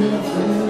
You.